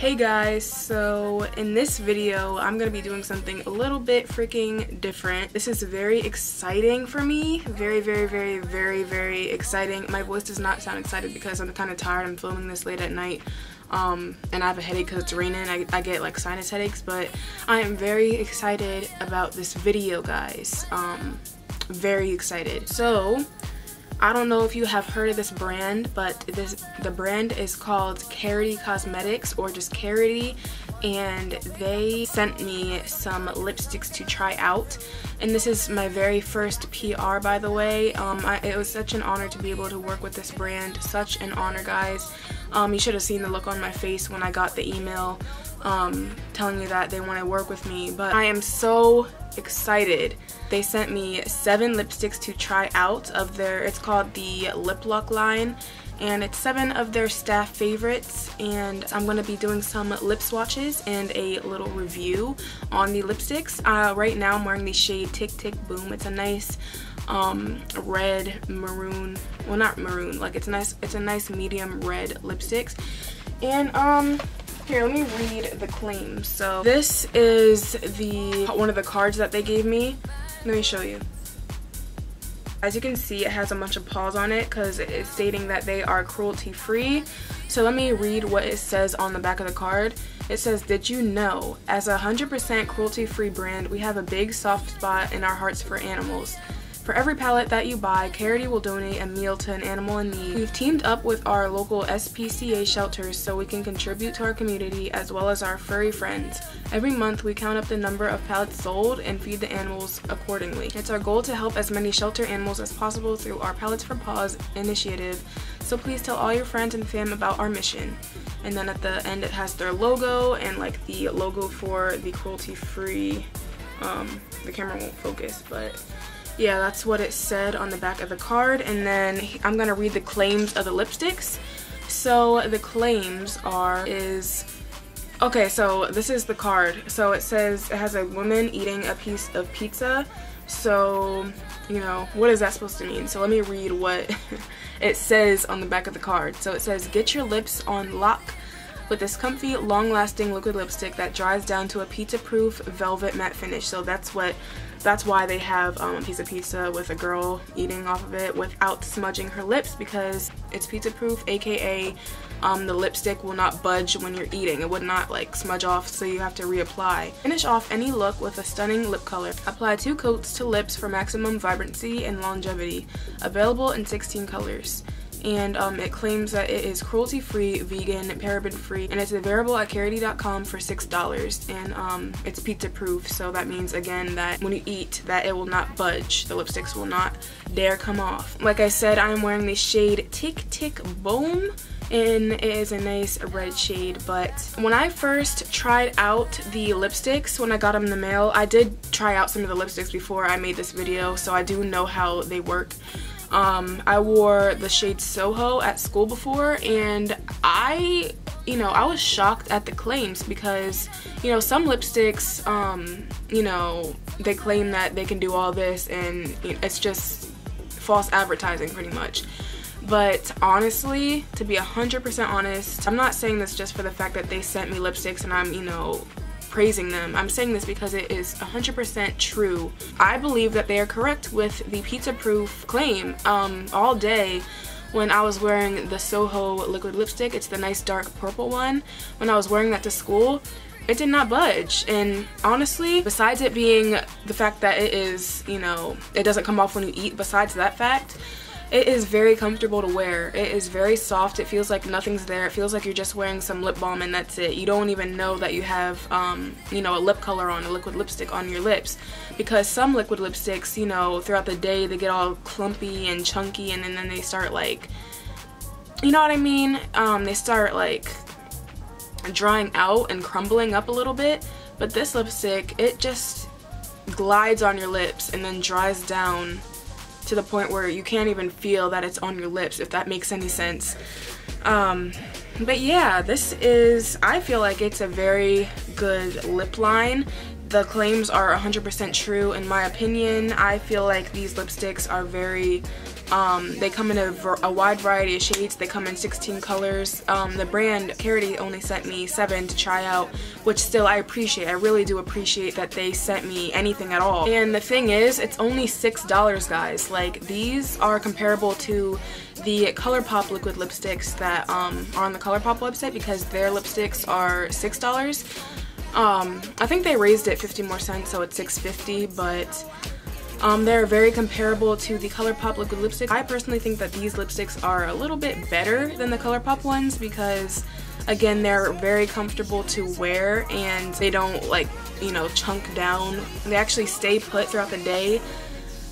Hey guys, so in this video I'm to be doing something a little bit freaking different. This is very exciting for me. Very, very, very, very, very exciting. My voice does not sound excited because I'm kind of tired. I'm filming this late at night um, and I have a headache because it's raining. I, I, get like sinus headaches, but I am very excited about this video, guys. Um, very excited. So, I don't know if you have heard of this brand, but this the brand is called Karity Cosmetics or just Karity and they sent me some lipsticks to try out. And this is my very first PR by the way. Um, I, it was such an honor to be able to work with this brand. Such an honor guys. Um, you should have seen the look on my face when I got the email um, telling me that they want to work with me but I am so excited they sent me seven lipsticks to try out of their it's called the lip lock line and it's seven of their staff favorites and I'm going to be doing some lip swatches and a little review on the lipsticks. Uh, right now I'm wearing the shade Tick Tick Boom. It's a nice um, red maroon, well not maroon, like it's nice, it's a nice medium red lipsticks. And um, here, let me read the claims. So this is the one of the cards that they gave me. Let me show you. As you can see, it has a bunch of paws on it because it's stating that they are cruelty free. So let me read what it says on the back of the card. It says, did you know, as a 100% cruelty free brand, we have a big soft spot in our hearts for animals. For every palette that you buy, Karity will donate a meal to an animal in need. We've teamed up with our local SPCA shelters so we can contribute to our community as well as our furry friends. Every month, we count up the number of palettes sold and feed the animals accordingly. It's our goal to help as many shelter animals as possible through our Palettes for Paws initiative, so please tell all your friends and fam about our mission. And then at the end, it has their logo and like the logo for the cruelty-free, um, the camera won't focus, but yeah, that's what it said on the back of the card. And then I'm gonna read the claims of the lipsticks. So the claims are, is, okay, so this is the card. So it says, it has a woman eating a piece of pizza. So, you know, what is that supposed to mean? So let me read what it says on the back of the card. So it says, get your lips on lock with this comfy, long-lasting liquid lipstick that dries down to a pizza-proof velvet matte finish. So that's what that's why they have um, a piece of pizza with a girl eating off of it without smudging her lips because it's pizza proof aka um, the lipstick will not budge when you're eating. It would not like smudge off so you have to reapply. Finish off any look with a stunning lip color. Apply two coats to lips for maximum vibrancy and longevity. Available in 16 colors and um, it claims that it is cruelty-free, vegan, paraben-free, and it's available at carity.com for $6, and um, it's pizza-proof, so that means, again, that when you eat, that it will not budge. The lipsticks will not dare come off. Like I said, I'm wearing the shade Tick Tick Boom, and it is a nice red shade but when I first tried out the lipsticks when I got them in the mail I did try out some of the lipsticks before I made this video so I do know how they work um, I wore the shade Soho at school before and I, you know, I was shocked at the claims because, you know, some lipsticks, um, you know, they claim that they can do all this and it's just false advertising pretty much. But honestly, to be 100% honest, I'm not saying this just for the fact that they sent me lipsticks and I'm, you know, praising them. I'm saying this because it is 100% true. I believe that they are correct with the pizza proof claim um, all day when I was wearing the Soho liquid lipstick. It's the nice dark purple one. When I was wearing that to school, it did not budge and honestly besides it being the fact that it is you know it doesn't come off when you eat besides that fact it is very comfortable to wear. It is very soft. It feels like nothing's there. It feels like you're just wearing some lip balm and that's it. You don't even know that you have, um, you know, a lip color on, a liquid lipstick on your lips. Because some liquid lipsticks, you know, throughout the day they get all clumpy and chunky and, and then they start like, you know what I mean? Um, they start like drying out and crumbling up a little bit. But this lipstick, it just glides on your lips and then dries down to the point where you can't even feel that it's on your lips, if that makes any sense. Um, but yeah, this is, I feel like it's a very good lip line. The claims are 100% true in my opinion. I feel like these lipsticks are very Um, they come in a, a, wide variety of shades. They come in 16 colors. Um, the brand Karity only sent me seven to try out, which still I appreciate. I really do appreciate that they sent me anything at all. And the thing is, it's only $6, guys. Like, these are comparable to the ColourPop liquid lipsticks that um, are on the ColourPop website because their lipsticks are $6. Um, I think they raised it 50 more cents, so it's 6.50, but um, they're very comparable to the ColourPop liquid lipstick. I personally think that these lipsticks are a little bit better than the ColourPop ones because again they're very comfortable to wear and they don't like you know chunk down. They actually stay put throughout the day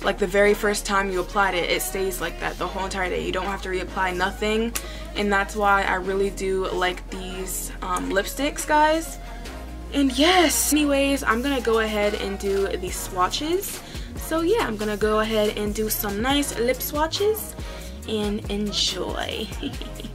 like the very first time you applied it it stays like that the whole entire day you don't have to reapply nothing and that's why I really do like these um, lipsticks guys and yes anyways I'm gonna go ahead and do the swatches so yeah, I'm gonna go ahead and do some nice lip swatches and enjoy.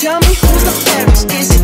Tell me who's the fairest? Is it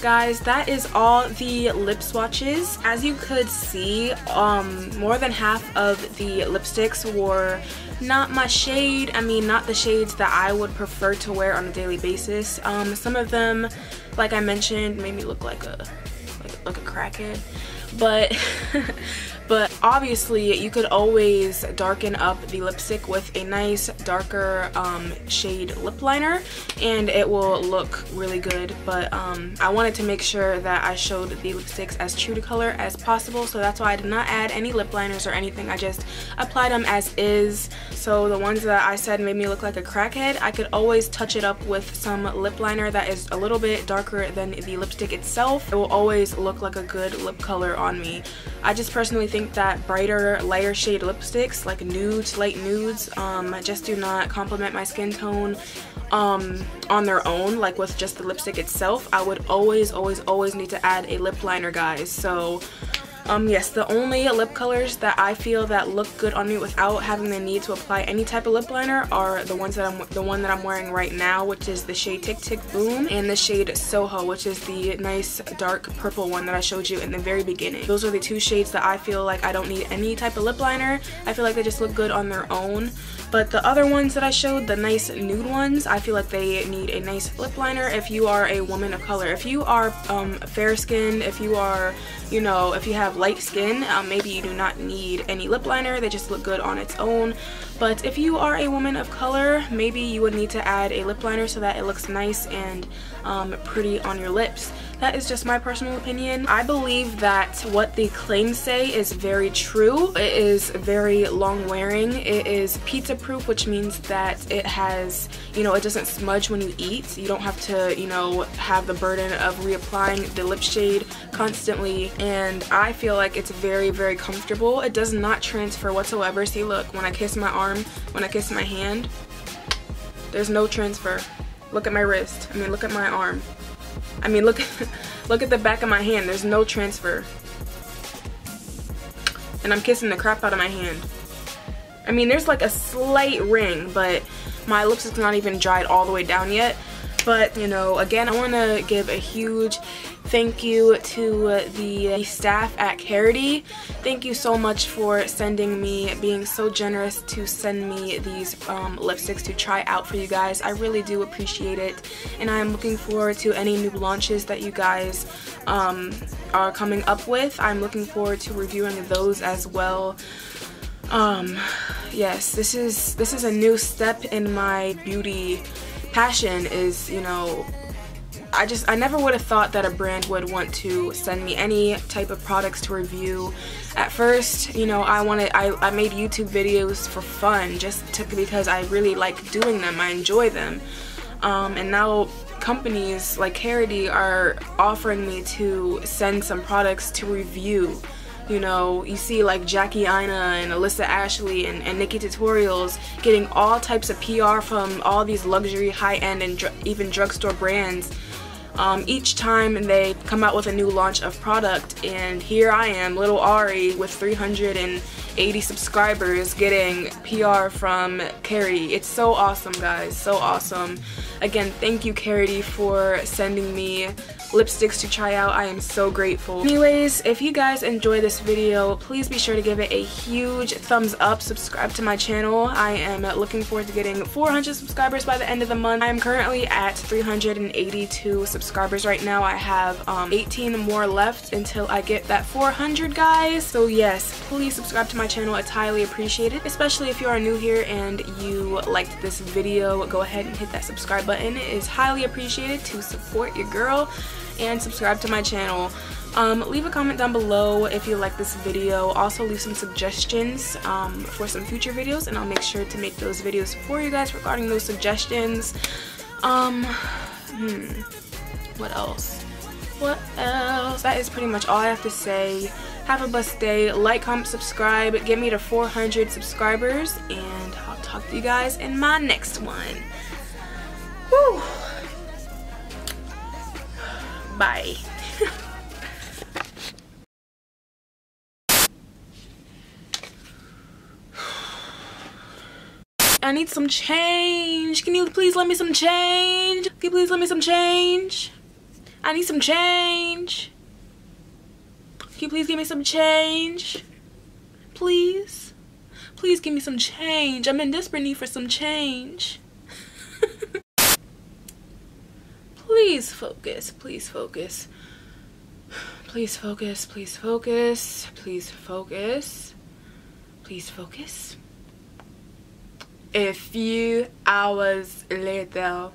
guys that is all the lip swatches. As you could see um more than half of the lipsticks were not my shade. I mean not the shades that i would prefer to wear on a daily basis. Um some of them like i mentioned made me look like a like, like a crackhead. But but obviously you could always darken up the lipstick with a nice darker um, shade lip liner and it will look really good. But um, I wanted to make sure that I showed the lipsticks as true to color as possible so that's why I did not add any lip liners or anything. I just applied them as is. So the ones that I said made me look like a crackhead I could always touch it up with some lip liner that is a little bit darker than the lipstick itself. It will always look like a good lip color on me. I just personally think that brighter lighter shade lipsticks like nudes light nudes um, just do not complement my skin tone um, on their own like with just the lipstick itself. I would always always always need to add a lip liner guys. So Um, yes, the only lip colors that I feel that look good on me without having the need to apply any type of lip liner are the ones that I'm the one that I'm wearing right now, which is the shade Tick Tick Boom and the shade Soho, which is the nice dark purple one that I showed you in the very beginning. Those are the two shades that I feel like I don't need any type of lip liner. I feel like they just look good on their own. But the other ones that I showed, the nice nude ones, I feel like they need a nice lip liner if you are a woman of color. If you are um, fair skinned, if you are, you know, if you have light skin, um, maybe you do not need any lip liner. They just look good on its own. But if you are a woman of color, maybe you would need to add a lip liner so that it looks nice and um, pretty on your lips. That is just my personal opinion. I believe that what the claims say is very true. It is very long wearing. It is pizza proof, which means that it has, you know, it doesn't smudge when you eat. You don't have to, you know, have the burden of reapplying the lip shade constantly. And I feel like it's very, very comfortable. It does not transfer whatsoever. See, look, when I kiss my arm, when I kiss my hand, there's no transfer. Look at my wrist. I mean, look at my arm. I mean, look, look at the back of my hand. There's no transfer. And I'm kissing the crap out of my hand. I mean, there's like a slight ring, but my lipstick's not even dried all the way down yet. But, you know, again, I want to give a huge thank you to the staff at Karity. Thank you so much for sending me, being so generous to send me these um, lipsticks to try out for you guys. I really do appreciate it. And I am looking forward to any new launches that you guys um, are coming up with. I'm looking forward to reviewing those as well. Um, yes, this is this is a new step in my beauty passion is, you know, I just I never would have thought that a brand would want to send me any type of products to review. At first, you know, I wanted I, I made YouTube videos for fun just to, because I really like doing them. I enjoy them. Um, and now companies like Karity are offering me to send some products to review you know, you see like Jackie Aina and Alissa Ashley and, and NikkieTutorials Tutorials getting all types of PR from all these luxury, high-end, and dr even drugstore brands. Um, each time they come out with a new launch of product and here I am, little Ari with 380 subscribers getting PR from Carrie. It's so awesome guys, so awesome. Again, thank you Karity for sending me lipsticks to try out. I am so grateful. Anyways, if you guys enjoy this video, please be sure to give it a huge thumbs up. Subscribe to my channel. I am looking forward to getting 400 subscribers by the end of the month. I am currently at 382 subscribers right now. I have um, 18 more left until I get that 400 guys. So yes, please subscribe to my channel. It's highly appreciated, especially if you are new here and you liked this video. Go ahead and hit that subscribe button. It is highly appreciated to support your girl and subscribe to my channel. Um, leave a comment down below if you like this video. Also leave some suggestions um, for some future videos and I'll make sure to make those videos for you guys regarding those suggestions. Um, hmm, what else? What else? That is pretty much all I have to say. Have a blessed day. Like, comment, subscribe. Get me to 400 subscribers and I'll talk to you guys in my next one. Bye. I need some change. Can you please let me some change? Can you please let me some change? I need some change. Can you please give me some change? Please? Please give me some change. I'm in desperate need for some change. Please focus, please focus. Please focus, please focus, please focus, please focus. A few hours later,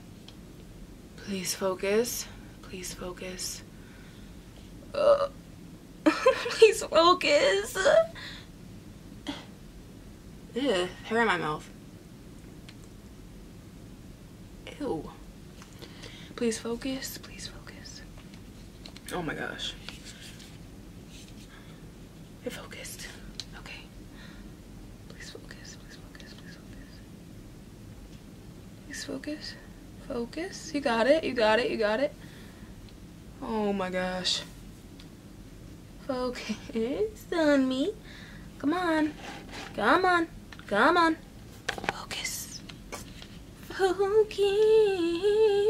please focus, please focus. Uh, please focus. Ugh, hair in my mouth. Ew. Please focus. Please focus. Oh my gosh. It focused. Okay. Please focus. Please focus. Please focus. Please focus. Focus. You got it. You got it. You got it. Oh my gosh. Focus on me. Come on. Come on. Come on. Focus. Focus.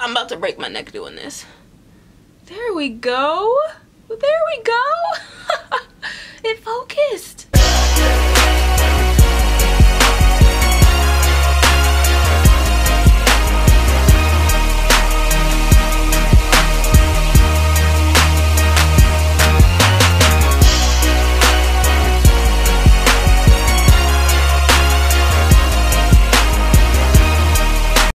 I'm about to break my neck doing this. There we go. There we go. it focused.